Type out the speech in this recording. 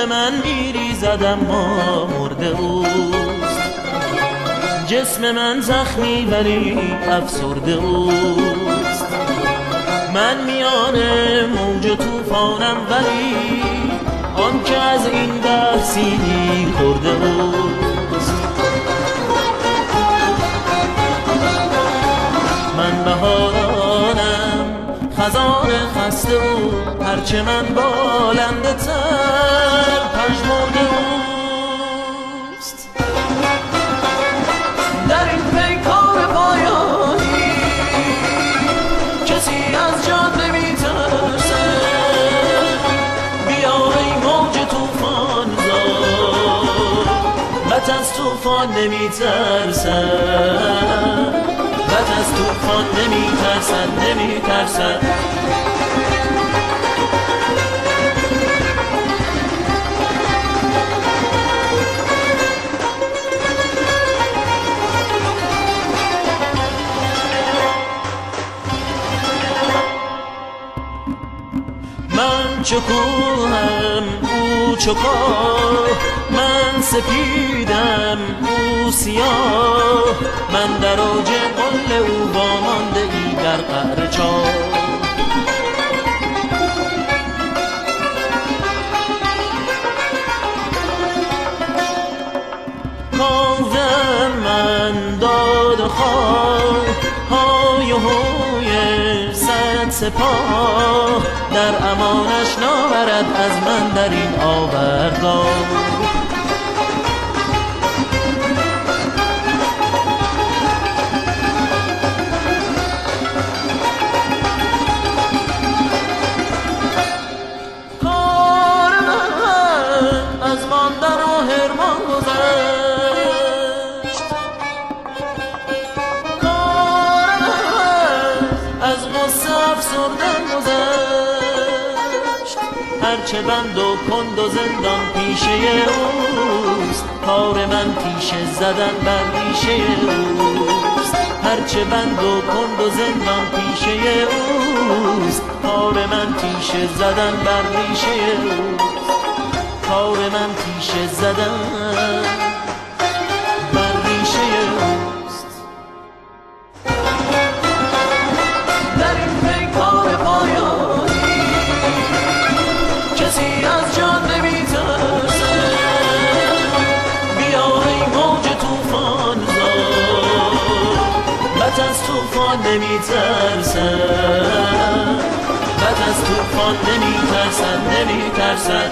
به من میریزد اما مرده اوست. جسم من زخمی ولی افسرده اوست. من میان موج توفانم ولی آن که از این سینی خورده اوست. من بهارانم خزان خسته او هرچه من بالنده تر توفان نمیترسن بد از توفان نمیترسن نمیترسن من چو کوهم او چو من سپیدم او سیاه. من در اوج قل او وامانده ای در قهر چاه. من داد خواه. سپاه در امانش ناورد از من در این آوردگاه کار من از ماندن و هرمان گذشت از غصه افسردن گذشت هرچه بند و کند و زندان پیشه اوست. کار من تیشه زدن بر ریشه اوست. هرچه بند و کند و زندان پیشه اوست. کار من تیشه زدن بر ریشه اوست. کار من تیشه زدن توفان نمیترسن بد از توفان نمیترسن نمیترسن